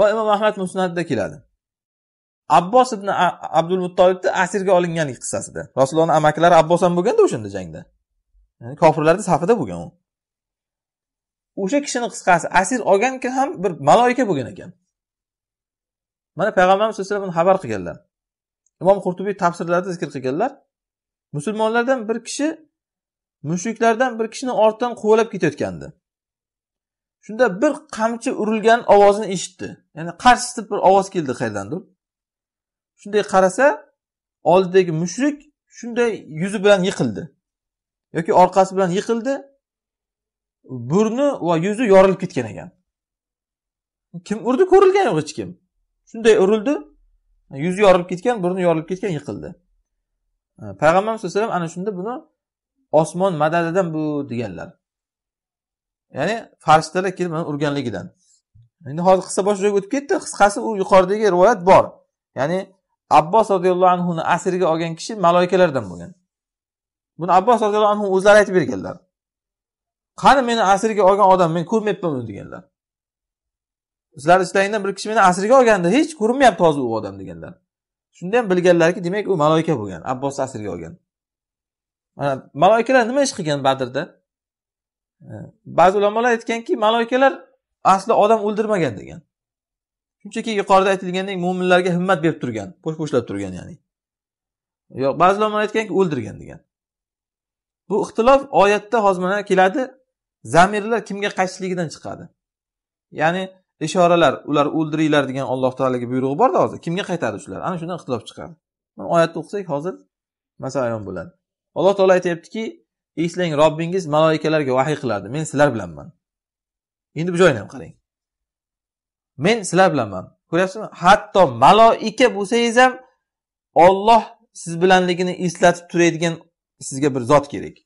va imom ahmad musnatda keladi. Abbos ibn abdul muttolibni asirga olinganlik qissasida. Rasulullohni amakilari abbos ham bo'lganda o'shanda jangda. Ya'ni kofirlarni safida bo'lgan u. O'sha kishini qisqasi asir olgan ham bir maloika bo'lgan ekan. Mana payg'ambarimiz sallallohu alayhi vasallam xabar qilganlar. Imom qurtubiy tafsirlarida zikr qilganlar. Musulmonlardan bir kishi mushriklardan bir kishini ortidan quvalab ketayotgandi. Shunda bir qamchi urilgan ovozini eshitdi. Ya'ni qarshisida bir ovoz keldi qayerdandir shunday qarasa oldidagi mushrik shunday yuzi bilan yiqildi. Yoki orqasi bilan yiqildi. Burni va yuzi yorilib ketgan ekan. Kim urdi? Ko'rilgan yo'q hech kim. Shunday urildi. Yuzi yorilib ketgan burni yorilib ketgan yiqildi. Payg'ambarimiz sallallohu alayhi vasallam ana shunda buni osmon madadidan bu deganlar. Ya'ni farishtalar kelib mana urganligidan. Endi hozir qissa boshqa joyga o'tib ketdi. Qisqasi u yuqoridagi rivoyat bor. Ya'ni abbos roziyallohu anhuni asirga olgan kishi maloikalardan bo'lgan. Buni abbos roziyallohu anhu o'zlari aytib berganlar. Qani meni asirga olgan odam men ko'rmayapman uni deganlar. Sizlarni ichlaringdan bir kishi meni asirga olganda hech ko'rinmayapti hozir u odam deganlar. Shunda ham bilganlarki demak u maloika bo'lgan abbos asirga olgan. Mana maloikalar nima ish qilgan badrda? Ba'zi ulamolar aytganki maloikalar asli odam o'ldirmagan degan. Shunchaki yuqorida aytilgandek mo'minlarga himmat berib turgan bo'sh bo'shlab turgan ya'ni. Yo'q ba'zi ulamolar aytganki o'ldirgan degan. Bu ixtilof oyatda hozir mana keladi. Zamirlar kimga qaytishligidan chiqadi. Ya'ni ishoralar ular o'ldiringlar degan alloh taologa buyrug'i borda hozir. Kimga qaytadi shular? Ana shundan ixtilof chiqadi. Oyatni o'qisak hozir masala ayon bo'ladi. Alloh taolo aytyaptiki eslang robbingiz maloikalarga vahiy qilardi men sizlar bilanman. Endi bu joyini ham qarang. Men sizlar bilanman. Ko'ryapsizmi? Hatto maloika bo'lsangiz ham olloh siz bilanligini eslatib turadigan sizga bir zot kerak.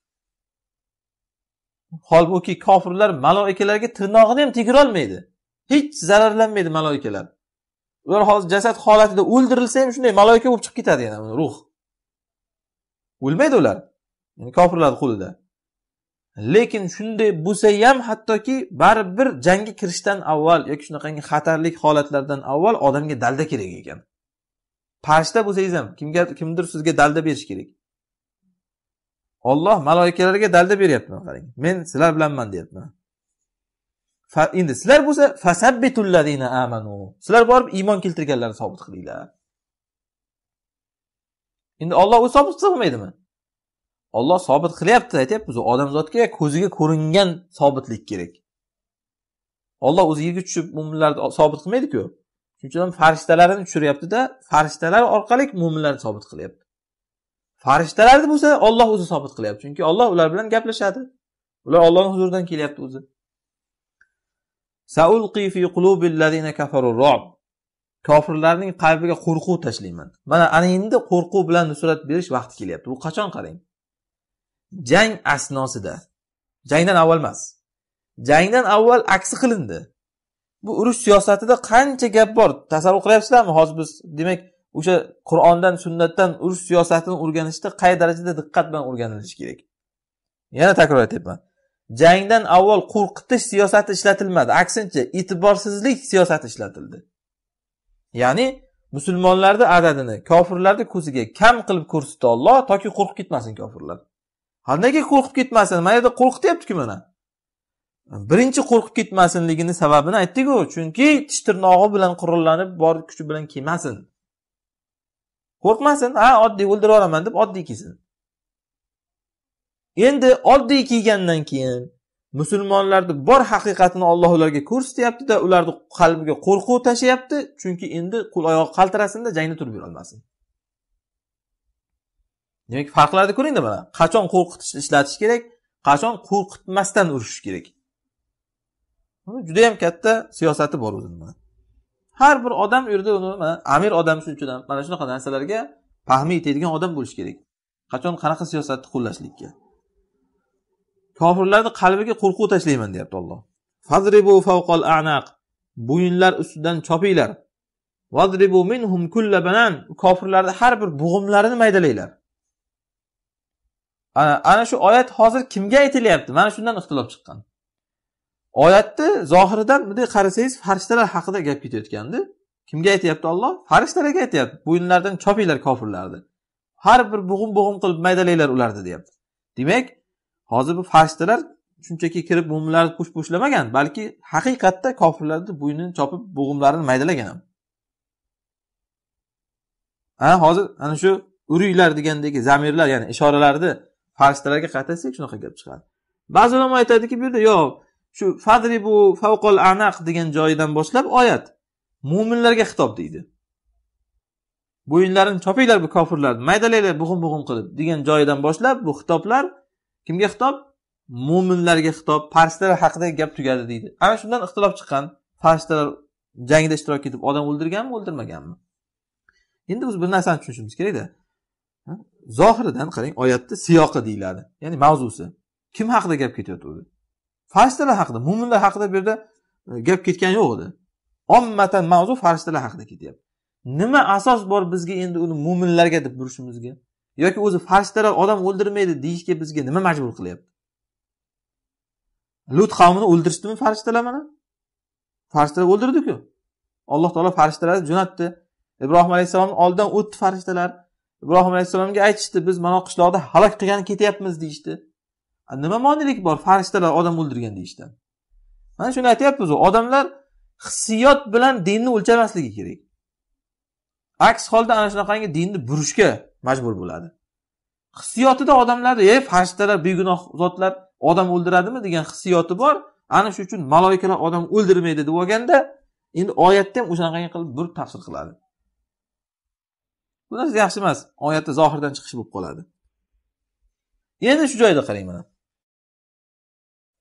Holbuki kofirlar maloikalarga tirnog'ini ham tegirolmaydi hech zararlanmaydi maloikalar ular hozir jasad holatida o'ldirilsa ham shunday maloika bo'lib chiqib ketadi yana ruh. O'lmaydi ular. Ya'ni kofirlarni qo'lida lekin shunday bo'lsa ham hattoki baribir jangga kirishdan avval yoki shunaqangi xatarli holatlardan avval odamga dalda kerak ekan. Farishta bo'lsangiz ham kimga kimdir sizga dalda berishi kerak. Olloh maloikalarga dalda beryapti qarang? Men sizlar bilanman deyapman endi sizlar bo'lsa amanu. Sizlar borib iymon keltirganlarni sobit qilinglar. Endi olloh o'zi sobit qilsa bo'lmaydimi? Olloh sobit qilyapti aytyapmiz odamzodga ko'ziga ko'ringan sobitlik kerak. Olloh o'zi yerga tushib mo'minlarni sobit qilmaydiku. Shuning uchun ham farishtalarini tushiryaptida farishtalar orqali mo'minlarni sobit qilyapti. Farishtalarni bo'lsa olloh o'zi sobit qilyapti. Chunki olloh ular bilan gaplashadi. Ular ollohni huzuridan kelyapti o'zi. Kofirlarning qalbiga qo'rquv tashlayman. Mana ana endi qo'rquv bilan nusrat berish vaqti kelyapti. Bu qachon qarang? Jang asnosida. Jangdan avval emas. Jangdan avval aksi qilindi. Bu urush siyosatida qancha gap bor? Tasavvur qilyapsizlarmi? Hozir biz demak o'sha qur'ondan sunnatdan urush siyosatini o'rganishda qay darajada diqqat bilan o'rganilishi kerak? Yana takror aytyapman. Jangdan avval qo'rqitish siyosati ishlatilmadi. Aksincha e'tiborsizlik siyosati ishlatildi. Ya'ni musulmonlarni adadini kofirlarni ko'ziga kam qilib ko'rsatdi olloh toki qo'rqib ketmasin kofirlar. Nega qo'rqib ketmasin? Mana yerda qo'rqityaptiku mana birinchi qo'rqib ketmasinligini sababini aytdiku chunki tish tirnog'i bilan qurollanib bor kuchi bilan kelmasin qo'rqmasin ha oddiy o'ldirib yuboraman deb oddiy kiysin. Endi oddiy kiygandan keyin musulmonlarni bor haqiqatini olloh ularga ko'rsatyaptida ularni qalbiga qo'rquv tashlayapti chunki endi qo'l oyog'i qaltirasinda jangda turib yurolmasin. Demak farqlarni ko'ringda mana. Qachon qo'rqitishni ishlatish kerak qachon qo'rqitmasdan urishish kerak? Judayam katta siyosati bor o'zini har bir odam u yerda uni amir odam shuning uchun ham mana shunaqa narsalarga fahmi yetadigan odam bo'lishi kerak. Qachon qanaqa siyosatni qo'llashlikka? Kofirlarni qalbiga qo'rquv tashlayman deyapti olloh fazribu favqal anaq. Bo'yinlar ustidan chopinglar. Vazribu minhum kulla banan. Kofirlarni har bir bo'g'imlarini maydalanglar ana ana shu oyat hozir kimga aytilyapti? Mana shundan ixtilof chiqqan. Oyatni zohiridan bunday qarasangiz farishtalar haqida gap ketayotgandi. Kimga aytyapti olloh farishtalarga aytyapti. Bo'yinlaridan chopinglar kofirlarni har bir bo'g'im bo'g'im qilib maydalanglar ularni deyapti. Demak hozir bu farishtalar shunchaki kirib mo'minlarni push pushlamagan balki haqiqatda kofirlarni bo'ynini chopib bo'g'imlarini maydalagan ham. Ana hozir ana shu uringlar degandagi zamirlar ya'ni ishoralarni farishtalarga qaytarsak shunaqa gap chiqadi. Ba'zi ulamo aytadiki bu yerda yo'q shu fadribu favqol anaq degan joyidan boshlab oyat. Mo'minlarga xitob deydi. Bo'yinlarini chopinglar bu kofirlarni maydalanglar bug'um bug'um qilib degan joyidan boshlab bu xitoblar kimga xitob? Mo'minlarga xitob farishtalar haqidagi gap tugadi deydi. Ana shundan ixtilof chiqqan farishtalar jangda ishtirok etib odam o'ldirganmi o'ldirmaganmi? Endi biz bir narsani tushunishimiz kerakda zohiridan qarang oyatni siyoqi deyiladi. Ya'ni mavzusi. Kim haqida gap ketyapti farishtalar haqida mo'minlar haqida bu yerda e, gap ketgani yo'q edi. Ommatan mavzu farishtalar haqida ketyapti. Nima asos bor bizga endi uni mo'minlarga deb burishimizga? Yoki o'zi farishtalar odam o'ldirmaydi deyishga bizga nima majbur qilyapti? Lut qavmini o'ldirishdimi farishtalar mana? Farishtalar o'ldirdiku. Alloh taolo farishtalarni jo'natdi. Ibrohim alayhissalomni oldidan o'tdi farishtalar. Ibrohim alayhissalomga aytishdi biz mana qishloqda halok qilgani ketyapmiz deyishdi. Nima monelik bor? Farishtalar odam o'ldirgan deyishdan mana shuni aytyapmiz odamlar hissiyot bilan dinni o'lchamasligi kerak. Aks holda ana shunaqangi dinni burishga majbur bo'ladi. Hissiyotida odamlarda ey farishtalar begunoh zotlar odam o'ldiradimi? degan hissiyoti bor. Ana shu uchun maloikalar odam o'ldirmaydi deb olganda endi oyatda ham o'shanaqangi qilib burib tafsir qiladi. Bu narsa yaxshi emas. Oyatni zohirdan chiqish bo'lib qoladi. Endi shu joyda qarang mana.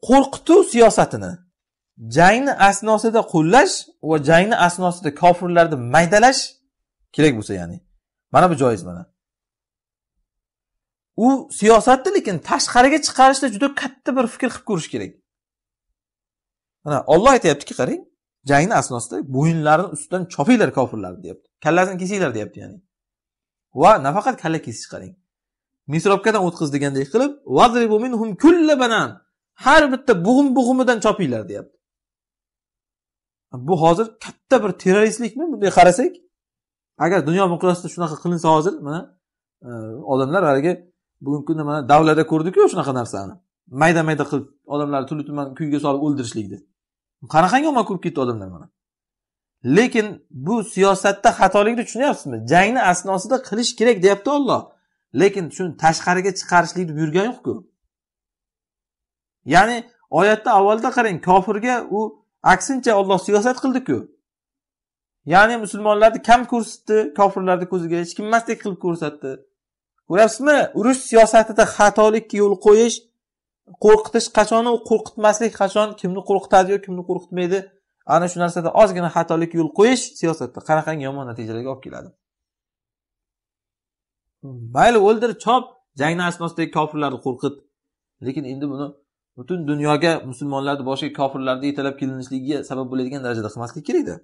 Qo'rqituv siyosatini jangni asnosida qo'llash va jangni asnosida kofirlarni maydalash kerak bo'lsa ya'ni mana bu joiz mana. U siyosatni lekin tashqariga chiqarishda juda katta bir fikr qilib ko'rish kerak. Mana olloh aytyaptiki qarang jangni asnosida bo'yinlarini ustidan chopinglar kofirlarni deyapti. Kallasini kesinglar deyapti ya'ni. Va nafaqat kalla kesish qarang. Misrobkadan o'tqiz degandek qilib har bitta bug'um bug'umidan chopinglar deyapti. Bu hozir katta bir terroristlikmi? Bunday qarasak agar dunyo miqyosida shunaqa qilinsa hozir mana e, odamlar haligi bugungi kunda mana davlada ko'rdiku shunaqa narsani. Mayda mayda qilib odamlarni turli tuman kuyga solib o'ldirishlikni qanaqangi omon ko'rib ketdi odamlar mana? Lekin bu siyosatda xatolikni tushunyapsizmi? Jangni asnosida qilish kerak deyapti olloh lekin shuni tashqariga chiqarishlikni buyurgani yo'qku. Ya'ni oyatda avvalda qarang kofirga u aksincha olloh siyosat qildiku. Ya'ni musulmonlarni kam ko'rsatdi kofirlarni ko'ziga hech kimmasdek qilib ko'rsatdi. Ko'ryapsizmi? Urush siyosatida xatolikka yo'l qo'yish qo'rqitish qachon u qo'rqitmaslik qachon kimni qo'rqitadi yo kimni qo'rqitmaydi? Ana shu narsada ozgina xatolik yo'l qo'yish siyosatda qanaqangi yomon natijalarga olib keladi. Mayli o'ldir chop jangni asnosidagi kofirlarni qo'rqit. Lekin endi buni butun dunyoga musulmonlarni boshqa kofirlarni yetalab kelinishligiga sabab bo'ladigan darajada qilmaslik kerakda.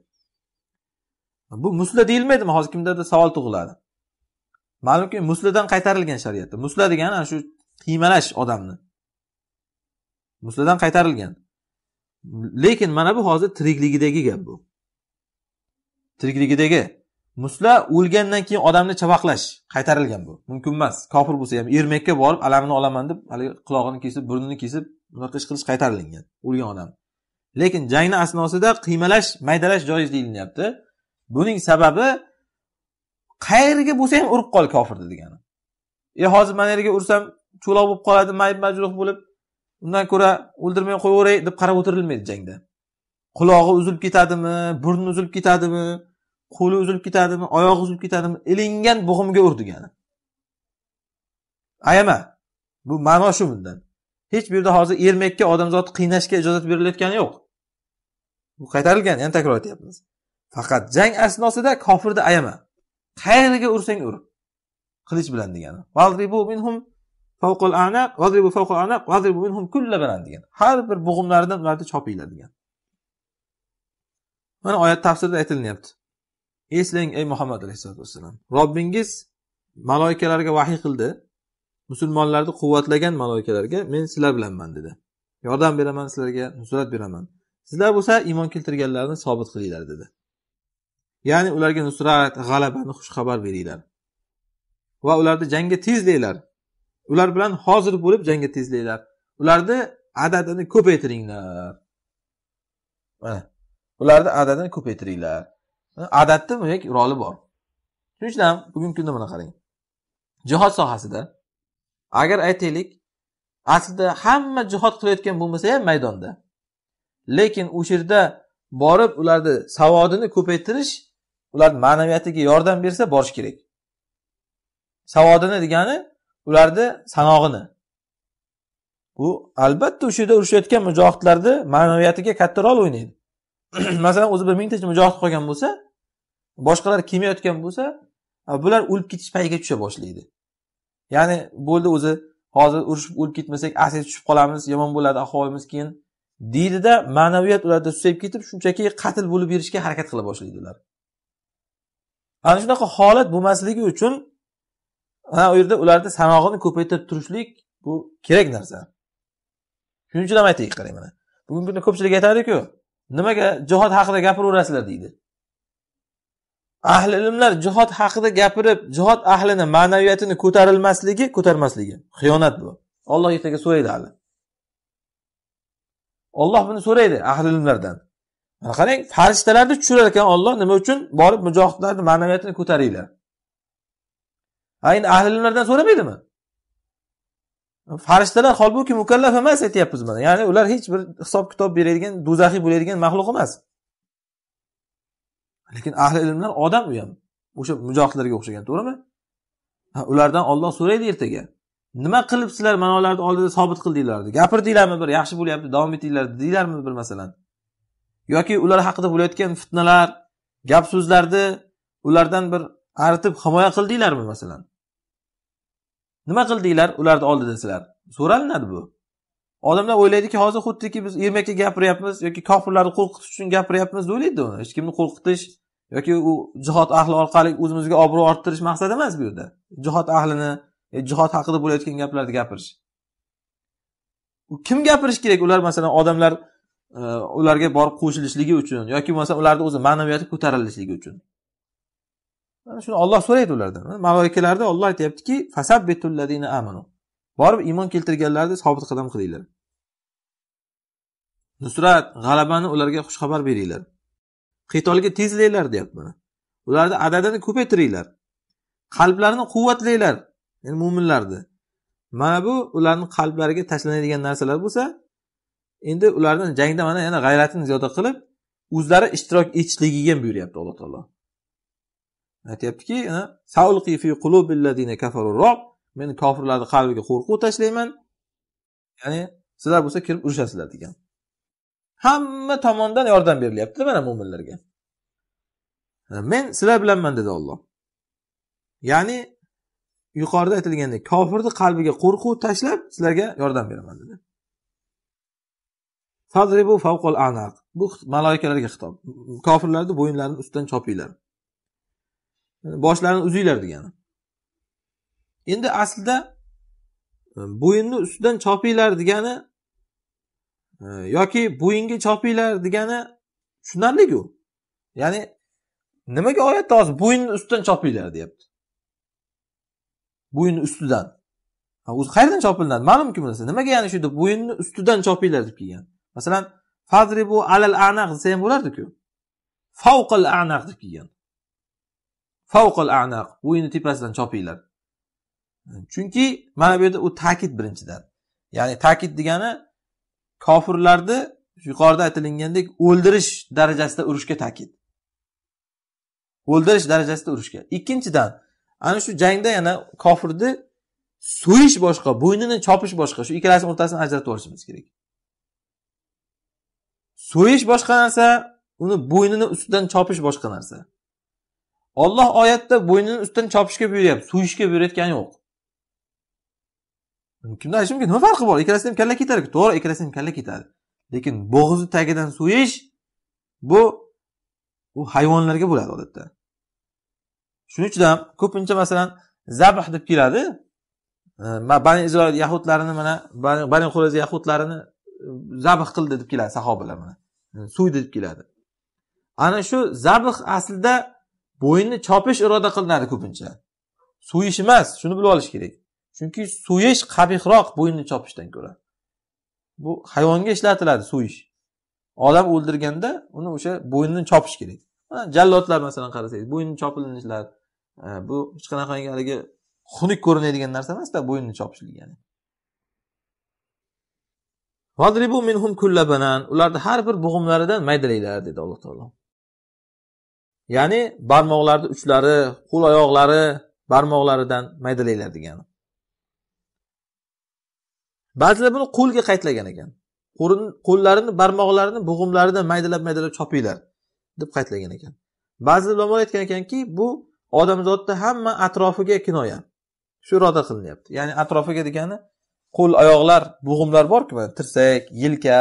Bu musla deyilmaydimi hozir kimdadir savol tug'iladi. Ma'lumki musladan qaytarilgan shariatda musla degani ana shu qiymalash odamni. Musladan qaytarilgan. Lekin mana bu hozir tirikligidagi gap bu. Tirikligidagi. Musla o'lgandan keyin odamni chavaqlash qaytarilgan bu. Mumkin emas. Kofir bo'lsa ham ermakka borib alamini olaman deb haligi qulog'ini kesib burnini kesib bunaqa ish qilish qaytarilgan o'lgan odam. Lekin jangni asnosida qiymalash maydalash joiz deyilyapti buning sababi qayerga bo'lsa ham urib qol kofirni degani. E hozir mana yerga ursam cho'loq bo'lib qoladi mayib majruh bo'lib undan ko'ra o'ldirmay qo'yaveray deb qarab o'tirilmaydi jangda. Qulog'i uzilib ketadimi burni uzilib ketadimi qo'li uzilib ketadimi oyog'i uzilib ketadimi ilingan bo'g'imga ur degani ayama bu ma'no shu bundan. Hech bu yerda hozir ermakka odamzodni qiynashga ijozat berilayotgani yo'q. Bu qaytarilgan yana takror aytyapmiz. Faqat jang asnosida kofirni ayama. Qayeriga ursang ur. Qilich bilan degani. Degan. Har bir bo'g'imlaridan ularni chopinglar degan. Mana oyat tafsirida aytilinyapti. Eslang ey muhammad alayhissalotu vassalam. Robbingiz maloikalarga vahiy qildi. Musulmonlarni quvvatlagan maloikalarga men sizlar bilanman dedi. Yordam beraman sizlarga nusrat beraman. Sizlar bo'lsa iymon keltirganlarni sobit qilinglar dedi. Ya'ni ularga nusrat g'alabani xushxabar beringlar. Va ularni jangga tezlanglar ular bilan hozir bo'lib jangga tezlanglar ularni adadini ko'paytiringlar. Mana ularni adadini ko'paytiringlar. Adadni demak roli bor? Shuning uchun ham bugungi kunda mana qarang. Jihod sohasida agar aytaylik aslida hamma jihod qilayotgan bo'lmasa ham maydonda. Lekin o'sha yerda borib ularni savodini ko'paytirish ularni ma'naviyatiga yordam bersa borish kerak. Savodini degani ularni sanog'ini. Bu albatta o'sha yerda urushayotgan mujohidlarni ma'naviyatiga katta rol o'ynaydi. Masalan o'zi bir mingtacha mujohid qolgan bo'lsa boshqalar kelmayotgan bo'lsa bular o'lib ketish payiga tusha boshlaydi. Ya'ni bo'ldi o'zi hozir urushib o'lib ketmasak ah, asir tushib qolamiz yomon bo'ladi ahvolimiz keyin deydida ma'naviyat ularda susayib ketib shunchaki qatl bo'lib berishga harakat qila boshlaydi ular. Ana shunaqa holat bo'lmasligi uchun ana u yerda ularni sanog'ini ko'paytirib turishlik bu kerak narsa. Shuning uchun ham aytaylik qarang mana. Bugungi kunda ko'pchilik aytadiku nimaga jihod haqida gapiraverasizlar deydi. Ahli ilmlar jihod haqida gapirib jihod ahlini ma'naviyatini ko'tarilmasligi ko'tarmasligi. Xiyonat bu. Olloh ertaga so'raydi hali. Olloh buni so'raydi ahli ilmlardan mana qarang farishtalarni tushirar ekan olloh nima uchun? Borib mujohidlarni ma'naviyatini ko'taringlar ayni endi ahli ilmlardan so'ramaydimi? Farishtalar holbuki mukallaf emas aytyapmiz mana. Ya'ni ular hech bir hisob kitob beradigan do'zaxiy bo'ladigan maxluq emas. Lekin ahli ilmlar odam u ham. O'sha mujohidlarga o'xshagan to'g'rimi? Ulardan olloh so'raydi ertaga. Nima qilib sizlar mana ularni oldida sobit qildinglar gapirdinglarmi bir yaxshi bo'lyapti davom etinglar dedinglarmi bir masalan? Yoki ular haqida bo'layotgan fitnalar gap so'zlarni ulardan bir aritib himoya qildinglarmi masalan? Nima qildinglar ularni oldida sizlar so'ralinadi bu. Odamlar o'ylaydiki hozir xuddiki biz ermakka gapiryapmiz yoki kofirlarni qo'rqitish uchun gapiryapmiz deb o'ylaydi uni. Hech kimni qo'rqitish yoki u jihod ahli orqali o'zimizga obro' orttirish maqsad emas bu yerda. Jihod ahlini e, jihod haqida bo'layotgan gaplarni gapirish. Kim gapirish kerak ular masalan odamlar e, ularga borib qo'shilishligi uchun yoki bo'lmasa ularni o'zi ma'naviyati ko'tarilishligi uchun? Shuni olloh so'raydi ulardan. Maloikalarda olloh aytyaptiki borib iymon keltirganlarni sobit qadam qilinglar. Nusrat g'alabani ularga xushxabar beringlar. Qitolga tezlanglar deyapti mana. Ularni adadini ko'paytiringlar. Qalblarini quvvatlanglar ya'ni mo'minlarni mana bu ularni qalblariga tashlanadigan narsalar bo'lsa endi ularni jangda mana yana g'ayratini ziyoda qilib o'zlari ishtirok etishligiga ham buyuryapti alloh taolo. Aytyaptiki men kofirlarni qalbiga qo'rquv tashlayman. Ya'ni sizlar bo'lsa kirib urushasizlar degan. Hamma tomondan yordam berilyapti mana mo'minlarga men sizlar bilanman dedi olloh ya'ni yuqorida aytilgandek kofirni qalbiga qo'rquv tashlab sizlarga yordam beraman dedi. Fadribu anaq. Bu maloikalarga xitob. Kofirlarni bo'yinlarini ustidan chopinglar. Boshlarini uzinglar degani. Endi aslida e, bo'yinni ustidan chopinglar degani e, yoki bo'yinga chopinglar degani tushunarliku. Ya'ni nimaga oyatda hozir bo'yinni ustidan chopinglar deyapti? Bo'yinni ustidan. O'zi qayerdan chopilinadi ma'lumki bunisi. Nimaga ya'ni shu yerda bo'yinni ustidan chopinglar deb kelgan? Masalan fadribu alal anaq desa ham bo'lardiku. Favqal anaq deb kelgan. Favqal anaq bo'yni tepasidan chopinglar. Chunki mana bu yerda u ta'kid birinchidan. Ya'ni ta'kid degani kofirlarni yuqorida aytilgandek o'ldirish darajasida urushga ta'kid. O'ldirish darajasida urushga. Ikkinchidan ana shu jangda yana kofirni so'yish boshqa bo'ynini chopish boshqa shu ikkalasini o'rtasini ajratib olishimiz kerak. So'yish boshqa narsa uni bo'ynini ustidan chopish boshqa narsa. Olloh oyatda bo'ynini ustidan chopishga buyuryapti so'yishga buyurayotgani yo'q. Kimdir aytishi mumkin? Nima farqi bor? Ikkalasida ham kalla ketadi. To'g'ri ikkalasida ham kalla ketadi. Lekin bo'g'izni tagidan so'yish bu u hayvonlarga bo'ladi odatda. Shuning uchun ham ko'pincha masalan zabh deb keladi. Bani isroil yahudlarini mana bani qo'rez yahudlarini zabh qildi deb keladi sahobalar mana. So'ydi deb keladi. Ana shu zabh aslida bo'yinni chopish iroda qilinadi ko'pincha. So'yish emas shuni bilib olish kerak. Chunki so'yish qabihroq bo'yinni chopishdan ko'ra. Bu hayvonga ishlatiladi so'yish odam o'ldirganda uni o'sha bo'ynini chopish kerak. Jallodlar masalan qarasangiz bo'yinni chopilinishlar e, bu hech qanaqangi haligi xunuk ko'rinadigan narsa emasda bo'yinni chopishlik ya'ni ularni har bir bo'g'imlaridan maydalanglar dedi alloh taolo. Ya'ni barmoqlarni uchlari qo'l oyoqlari barmoqlaridan maydalanglar degani. Ba'zilar buni qo'lga qaytlagan ekan. Qo'llarini barmoqlarini bo'g'imlaridan maydalab maydalab chopinglar deb qaytlagan ekan. Ba'zi ulamolar aytgan ekanki bu odamzodni hamma atrofiga kinoya shu iroda qilinyapti. Ya'ni atrofiga degani qo'l oyoqlar bo'g'imlar borku tirsak yelka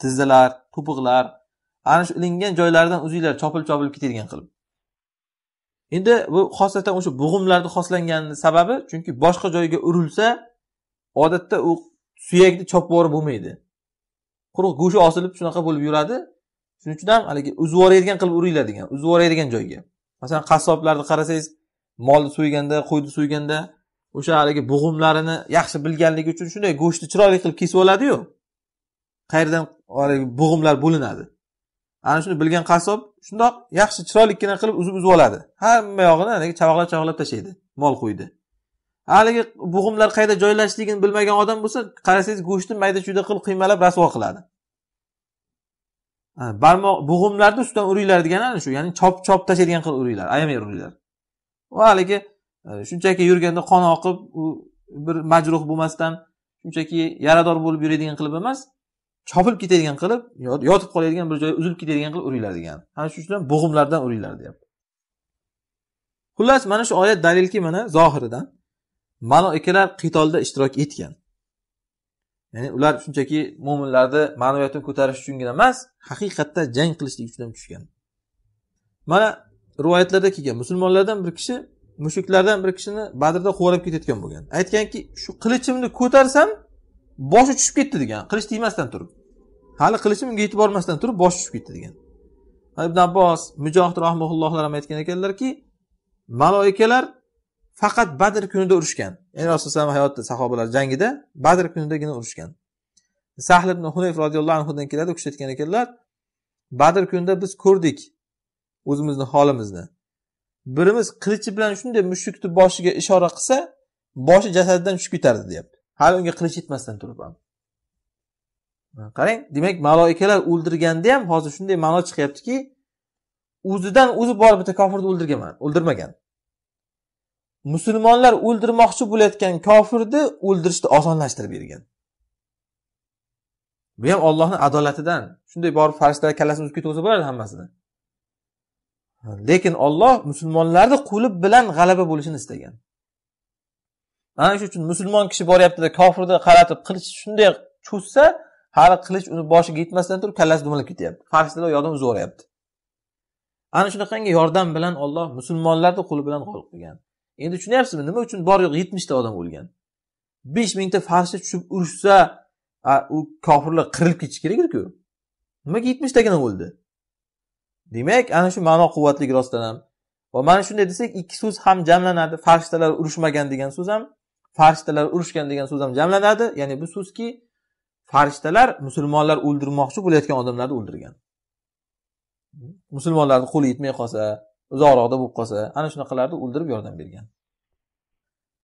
tizzalar to'piqlar ana shu ilingan joylaridan o'zinglar chopilib chopilib ketadigan qilib. Endi bu xosatan o'sha bo'g'imlarni xoslangani sababi chunki boshqa joyga urilsa odatda u suyakni chopib yuborib bo'lmaydi. Quruq go'shti osilib shunaqa bo'lib yuradi. Shuning uchun ham haligi uzib yuboradigan qilib uringlar degan uzib yuboradigan joyga. Masalan qassoblarni qarasangiz molni so'yganda qo'yni so'yganda o'sha haligi bo'g'imlarini yaxshi bilganligi uchun shunday go'shtni chiroyli qilib kesib oladiyu. Qayerdan bo'g'imlar bo'linadi? Ana shuni bilgan qassob shundoq yaxshi chiroylikkina qilib uzib uzib oladi. Hamma yog'ini haligi chavaqlab chavaqlab tashlaydi mol qo'yni haligi bo'g'imlar qayerda joylashligini bilmagan odam bo'lsa qarasangiz go'shtni mayda chuyda qilib qiymalab rasvo qiladi. Barmoq bo'g'imlarni ustidan uringlar degani ana shu ya'ni chop chop tashlaydigan qilib uringlar ayamay uringlar va haligi e, shunchaki yurganda qon oqib u bir majruh bo'lmasdan shunchaki yarador bo'lib yuradigan qilib emas chopilib ketadigan qilib yotib qoladigan bir joyi uzilib ketadigan qilib uringlar degan. Ana shuning uchun bo'g'imlardan uringlar deyapti. Xullas mana shu oyat dalilki mana zohiridan maloikalar qitolda ishtirok etgan. Ya'ni ular shunchaki mo'minlarni ma'naviyatini ko'tarish uchungina emas haqiqatda jang qilishlik uchun ham tushgan. Mana rivoyatlarda kelgan musulmonlardan bir kishi mushuklardan bir kishini badrda quvalab ketayotgan bo'lgan. Aytganki shu qilichimni ko'tarsam boshi tushib ketdi degan. Qilich tegmasdan turib. Hali qilichim unga yetib bormasdan turib boshi tushib ketdi degan. Ibn abbos mujohid rahmaullohlar ham aytgan ekanlarki maloikalar faqat badr kunida urushgan. Ya'ni rasululloh hayotida sahobalar jangida badr kunidagina urushgan. Sahl ibn hunayf roziyallohu anhudan keladi u kishi aytgan ekanlar badr kunida biz ko'rdik o'zimizni holimizni. Birimiz qilichi bilan shunday mushukni boshiga ishora qilsa boshi jasadidan tushib ketardi deyapti. Hali unga qilich yetmasdan turib ham. Qarang demak maloikalar o'ldirganda ham hozir shunday ma'no chiqyaptiki o'zidan o'zi borib bitta kofirni o'ldirgan o'ldirmagan. Musulmonlar o'ldirmoqchi bo'layotgan kofirni o'ldirishni osonlashtirib bergan. Bu ham ollohni adolatidan. Shunday borib farishtalar kallasini uzib ketaversa bo'lsa bo'lardi hammasini. Lekin olloh musulmonlarni qo'li bilan g'alaba bo'lishini istagan. Ana shu uchun musulmon kishi boryaptida kofirni qaratib qilich shunday cho'zsa hali qilich uni boshiga yetmasdan turib kallasi dumalab ketyapti. Farishtalar yordam uzoryapti ana shunaqangi yordam bilan olloh musulmonlarni qo'li bilan g'olib qilgan. Endi tushunyapsizmi? Nima uchun? Bor yo'q yetmishta odam o'lgan. Besh mingta farishta tushib urushsa u kofirlar qirilib ketishi kerak ediku nimaga yetmishtagina o'ldi? Demak ana shu ma'no quvvatli rostdan ham. Va mana shunday desak ikki so'z ham jamlanadi. Farishtalar urushmagan degan so'z ham farishtalar urushgan degan so'z ham jamlanadi. Ya'ni bu so'zki farishtalar musulmonlar o'ldirmoqchi bo'layotgan odamlarni o'ldirgan. Musulmonlarni qo'li yetmay qolsa uzoqroqda bo'lib qolsa ana shunaqalarni o'ldirib yordam bergan.